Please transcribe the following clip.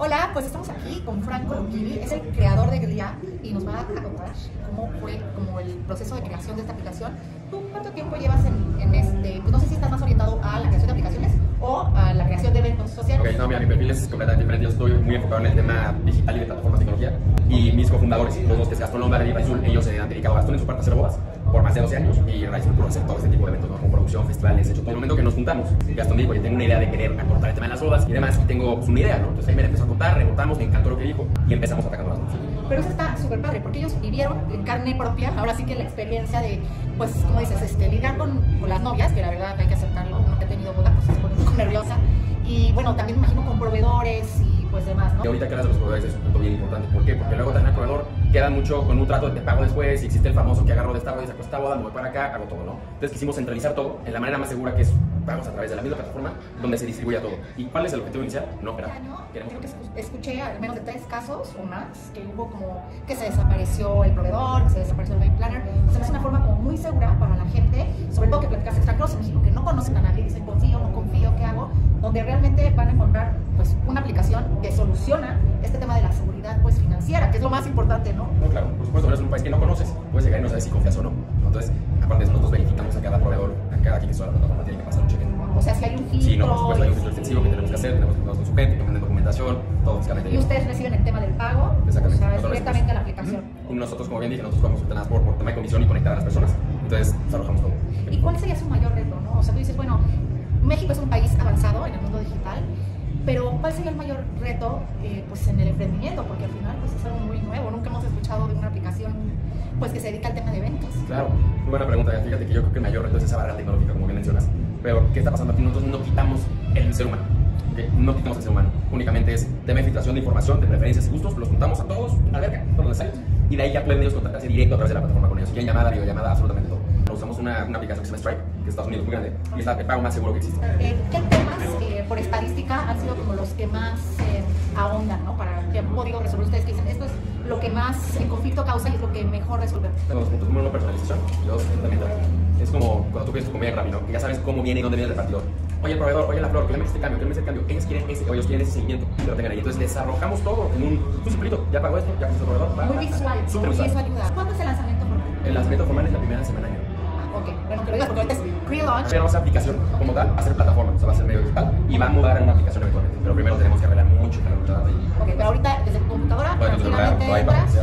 Hola, pues estamos aquí con Franco Lucchini, es el creador de Glia y nos va a contar cómo fue como el proceso de creación de esta aplicación. ¿Tú cuánto tiempo llevas en, en este, pues no sé si estás más orientado a la creación de aplicaciones o a la creación de eventos sociales? Ok, no, mira, mi perfil es completamente diferente. Yo estoy muy enfocado en el tema digital y de plataformas de tecnología. Y mis cofundadores, los dos que es Gastón Lombard y Raizul, ellos se han dedicado a Gastón en su parte a hacer bodas por más de 12 años y Raizul por hacer todo este tipo de eventos, ¿no? Como producción, festivales, hecho todo. el momento que nos juntamos, Gastón dijo, yo tengo una idea de querer acortar el tema de las bodas y demás, y tengo pues, una idea, ¿no? Entonces ahí me empezó a contar, rebotamos, me encantó lo que dijo y empezamos atacando las bodas. Pero eso está súper padre, porque ellos vivieron en carne propia, ahora sí que la experiencia de, pues, como dices, este, lidiar con, las novias, que la verdad hay que aceptarlo, que ha tenido boda, pues pone un poco nerviosa, y bueno, también me imagino con proveedores y pues demás, ¿no? Y ahorita que hablas de los proveedores es un punto bien importante. ¿Por qué? Porque luego también el proveedor queda mucho con un trato de te pago después, y existe el famoso que agarro de esta boda y saco esta boda, me voy para acá, hago todo, ¿no? Entonces quisimos centralizar todo en la manera más segura que es pagos a través de la misma plataforma donde se distribuya todo. ¿Y cuál es el objetivo inicial? No, año, Queremos creo que escuché al menos de tres casos o más que hubo como que se desapareció el proveedor, que se desapareció el wedding planner. O sea, es una forma como muy segura para la gente, sobre todo que platicas extranjeros en financiera, que es lo más importante, ¿no? No, claro, por supuesto, eres un país que no conoces, puedes llegar y no sabes si confías o no. Entonces, aparte de eso, nosotros verificamos a cada proveedor, a cada quien que la plataforma, tiene que pasar un cheque. O sea, si hay un filtro. Sí, no, por supuesto, hay un filtro extensivo que tenemos que hacer, tenemos que ponernos con su gente, que manden documentación, todo básicamente. Y ustedes reciben el tema del pago, o Exactamente. sea, es directamente a la aplicación. Y nosotros, como bien dije, nosotros vamos a por, por tema de comisión y conectar a las personas. Entonces, arrojamos todo. ¿Y cuál sería su mayor reto? ¿no? O sea, tú dices, bueno, México es un país avanzado en el mundo digital, pero ¿cuál sería el mayor reto eh, pues, en el emprendimiento? Porque al final pues, que se dedica al tema de ventas. Claro, muy buena pregunta. Fíjate que yo creo que el mayor reto es esa barrera tecnológica, como bien mencionas. Pero, ¿qué está pasando aquí? Nosotros no quitamos el ser humano. No quitamos el ser humano. Únicamente es tema de filtración de información, de preferencias y gustos. Los juntamos a todos, a verga, todo necesario. Y de ahí ya pueden ellos contactarse directo a través de la plataforma con ellos. Quieren llamada, videollamada, absolutamente todo. Usamos una, una aplicación que se llama Stripe, que es Estados Unidos muy grande, y es la- el pago más seguro que existe. Eh, ¿Qué temas, por estadística, han sido como los que más eh, ahondan, ¿no? Para que han podido resolver ustedes, que dicen, esto es lo que más el conflicto causa y es lo que mejor resolver. Dos puntos. Uno, personalización. Y dos. Es como cuando tú pides tu comida rápido, que ya sabes cómo viene y dónde viene el repartidor. Oye, el proveedor, oye, la flor, que le metes este cambio, que le metes el cambio. Ellos quieren ese, o ellos quieren ese seguimiento, que lo tengan ahí. Entonces les arrojamos todo en un, simplito. Ya pagó esto, ya puso el proveedor. va, Muy visual, Súper y visual. eso ayuda. ¿Cuándo es el lanzamiento formal? El lanzamiento formal es la primera semana de enero. Ah, ok, bueno, que lo digas porque ahorita es pre-launch. Pero esa aplicación como tal va a ser plataforma, o sea, va a ser medio digital y va a mudar a una aplicación eventualmente. Pero primero tenemos que arreglar mucho, la y Ok, pero ahorita desde tu computadora Bueno, tu celular, entras.